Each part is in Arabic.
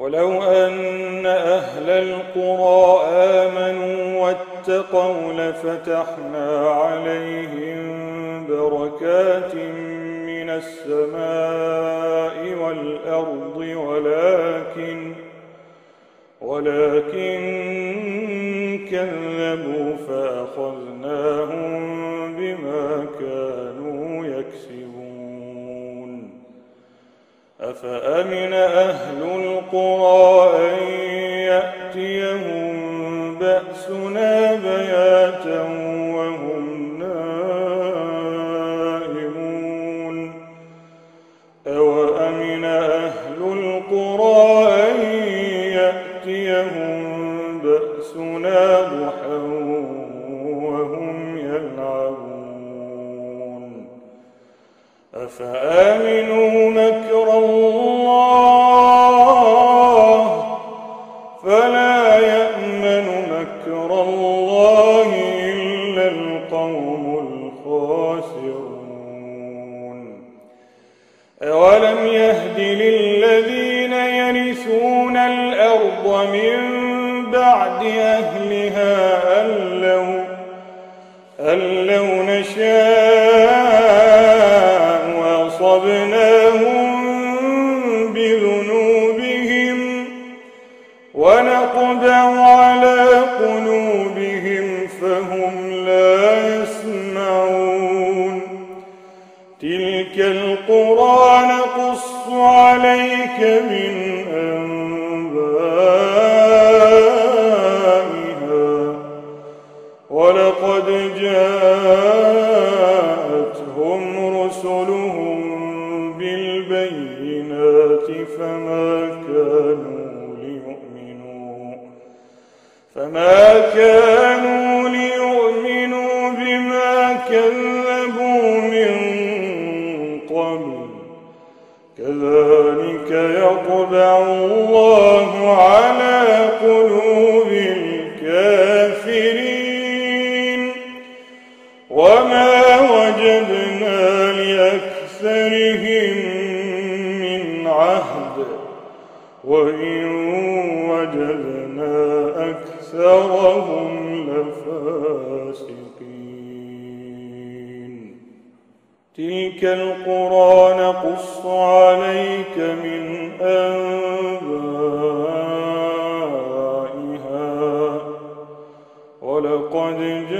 ولو أن أهل القرى آمنوا واتقوا لفتحنا عليهم بركات من السماء والأرض ولكن ولكن كذبوا فأخذناهم أفأمن أهل القرى أن يأتيهم بأسنا بياتا وهم نائمون. أوأمن أهل القرى أن يأتيهم بأسنا ضحى وهم يلعبون. أفآمنوا مكر جاءتهم رسلهم بالبينات فما كانوا ليؤمنوا فما كانوا تلك القرى نقص عليك من أنبائها ولقد جاءتهم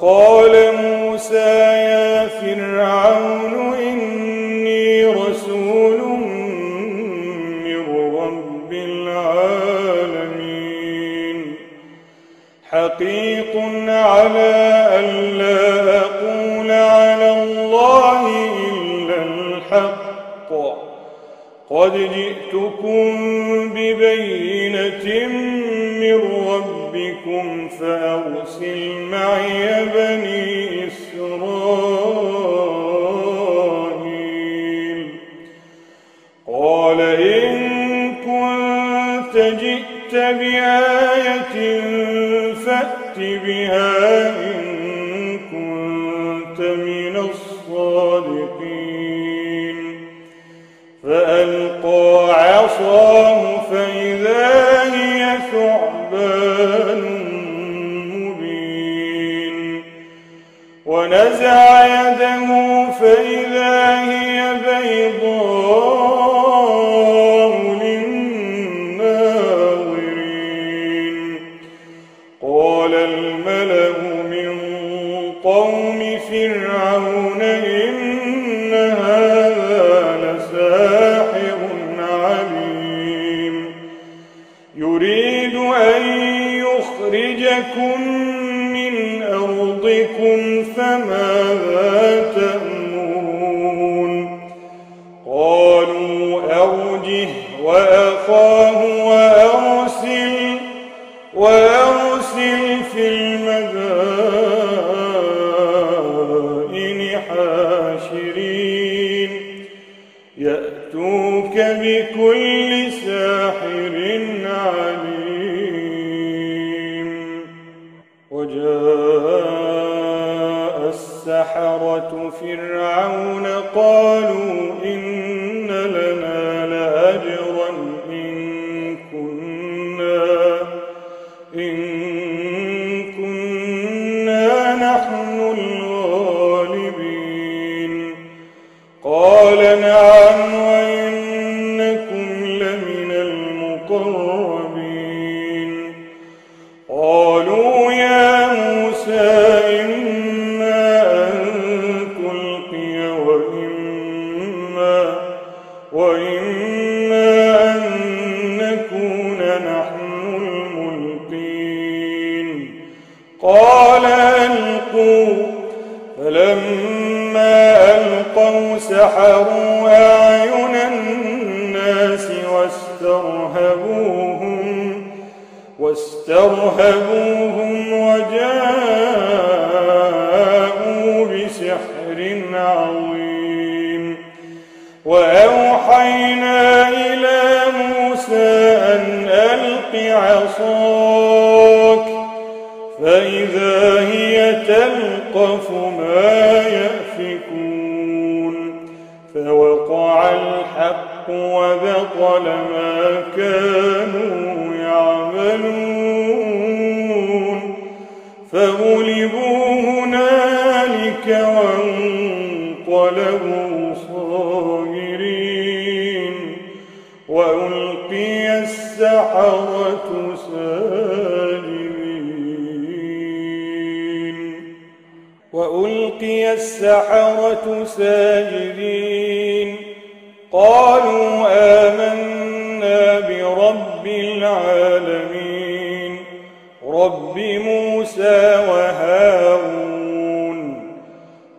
وقال موسى يا فرعون إني رسول من رب العالمين. حقيق على قد جئتكم ببينة من ربكم فأرسل معي بني إسرائيل. قال إن كنت جئت بآية فأت بها عصاه فإذا هي ثعبان مبين. ونزع يده فإذا هي عصاك فإذا هي تلقف ما يأفكون. فوقع الحق وبطل ما كانوا يعملون. فغلبوا هنالك وانقلبوا صاغرين. وألقي السحرة السحرة ساجدين. قالوا آمنا برب العالمين. رب موسى وهارون.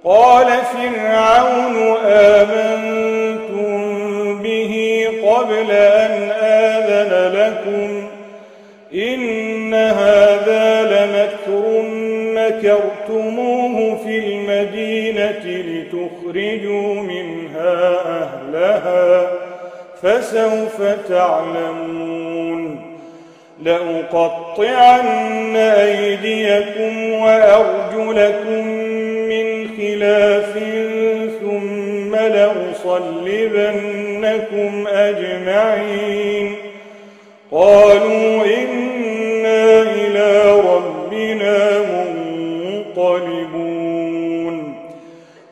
قال فرعون آمنتم به قبل أن آذن لكم. إن هذا لمكر مكرتموه. لتخرجوا منها أهلها فسوف تعلمون لأقطعن أيديكم وأرجلكم من خلاف ثم لأصلبنكم أجمعين قالوا إنا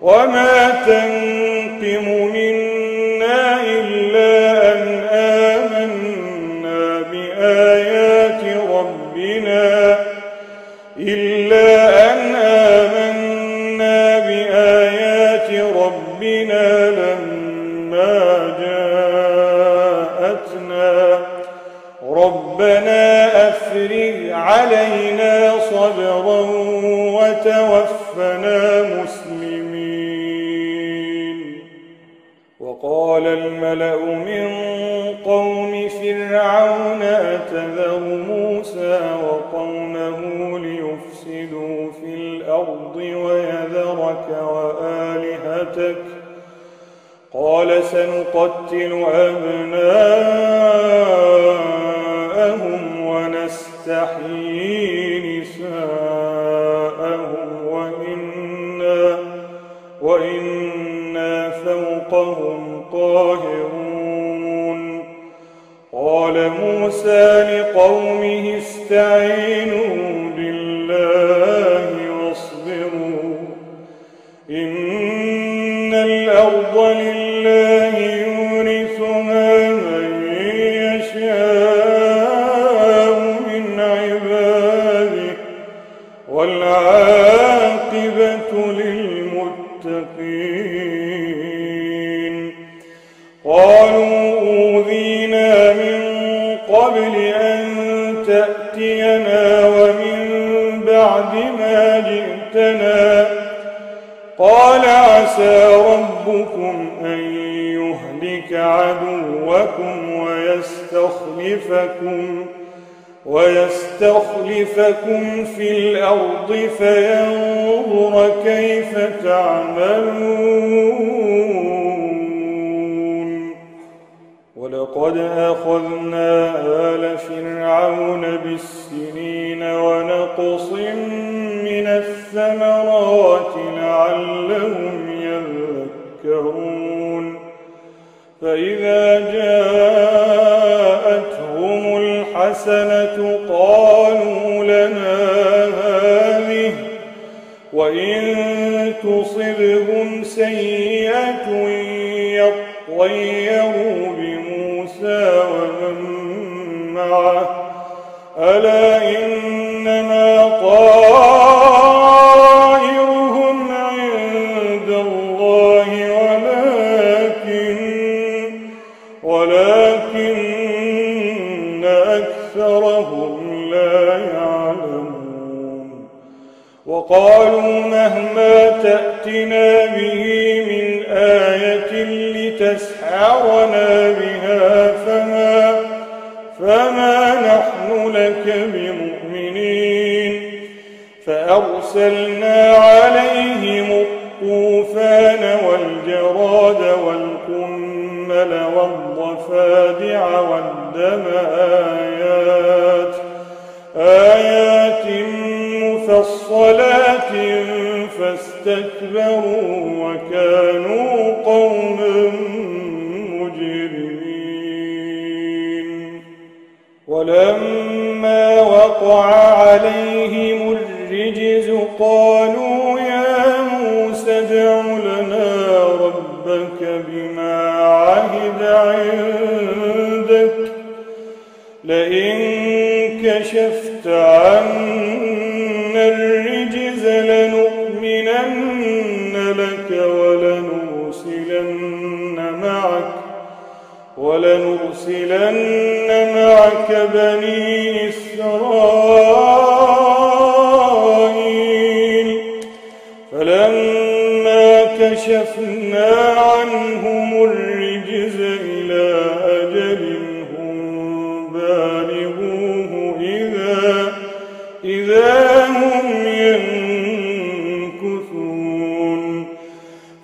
وما تنقم منا إلا أن آمنا بآيات ربنا إلا أن آمنا بآيات ربنا لما جاءتنا ربنا أفرغ علينا صبرا الملأ من قوم فرعون أتذر موسى وقومه ليفسدوا في الأرض ويذرك وآلهتك قال سنقتل أبناءهم ونستحيي نستحيي نساءهم قاهرون قال موسى لقومه استعينوا. فرعون بالسنين ونقص من بمؤمنين فأرسلنا عليهم الطوفان والجراد والقمل والضفادع والدم آيات آيات مفصلات فاستكبروا وكانوا قوما مجرمين. ولما وقع عليهم الرجز قالوا يا موسى ادع لنا ربك بما عهد عندك. لئن كشفت عنا الرجز لنؤمنن لك ولنرسلن ولنرسلن معك بني إسرائيل. فلما كشفنا عنهم الرجز إلى أجل هم بالغوه إذا إذا هم ينكثون.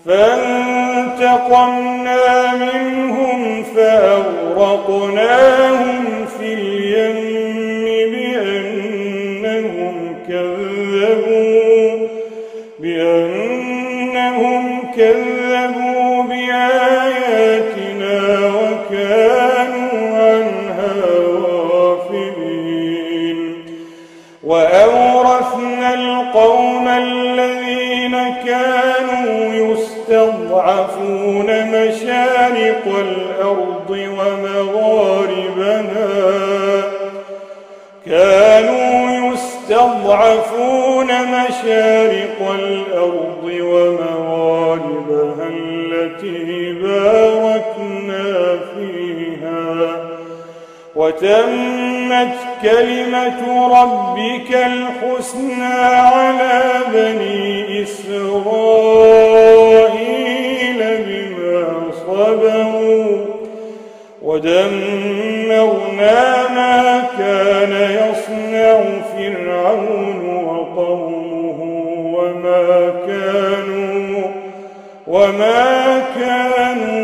فانتقمنا منهم فأغرقناهم يستضعفون مشارق الأرض ومغاربها التي باركنا فيها. وتمت كلمة ربك الحسنى على بني إسرائيل بما صبروا. ودمرنا ما كان يصنع فرعون وقومه وما كانوا وما كانوا